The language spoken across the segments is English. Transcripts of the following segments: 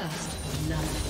First blood.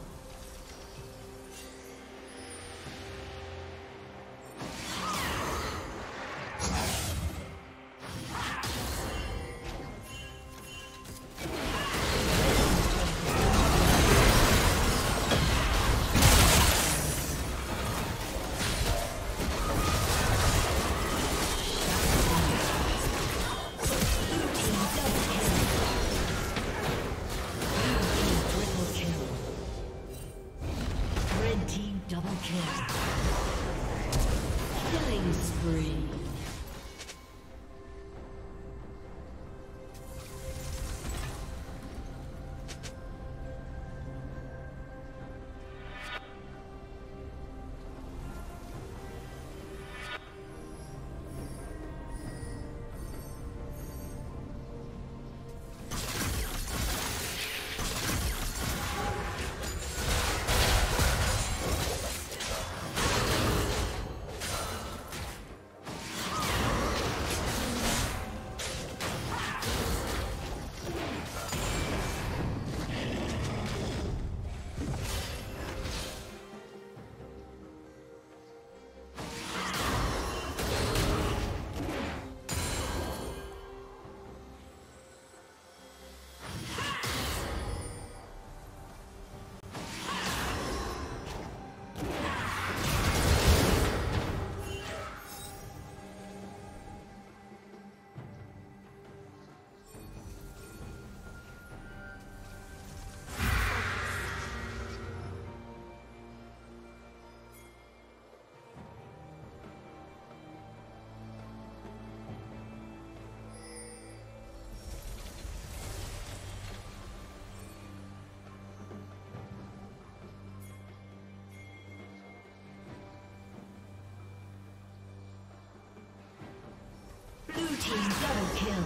Team double kill.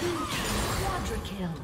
Blue team quadra kill.